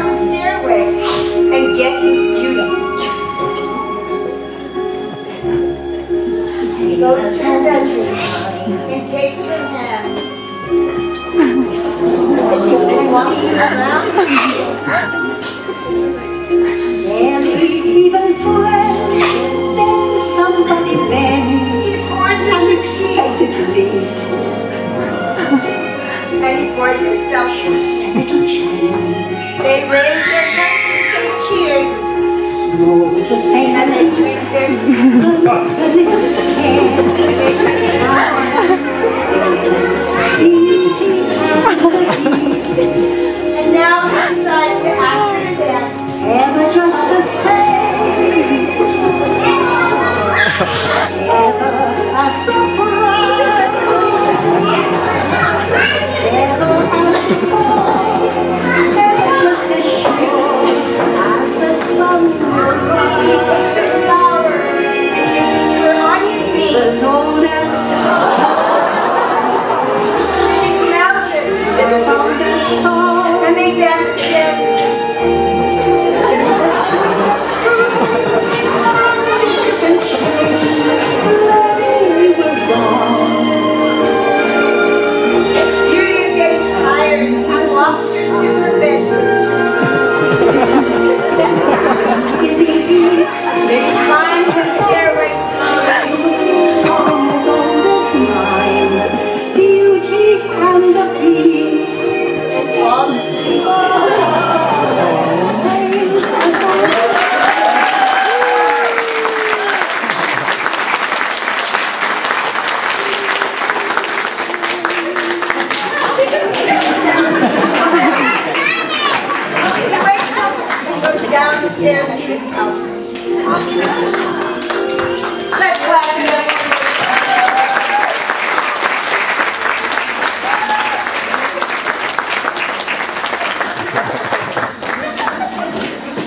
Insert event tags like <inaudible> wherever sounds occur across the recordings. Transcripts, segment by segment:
down the stairway and get his beauty. He goes to her bedroom and takes her hand. And walks her around. And even friends, then somebody bends He pours unexpectedly. and he pours himself. Just a little change, They raise their cups to say cheers small to <laughs> say and they drink their tea a little scared. and they drink his <laughs> wine. And And now he decides song. and they dance again. Down the stairs to his house. Let's clap.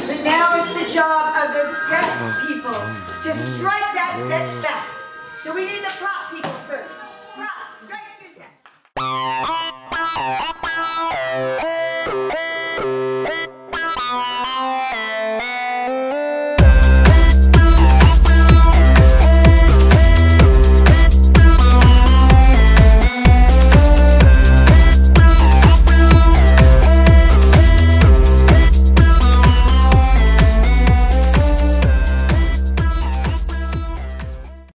But now it's the job of the set people to strike that set fast. So we need the prop people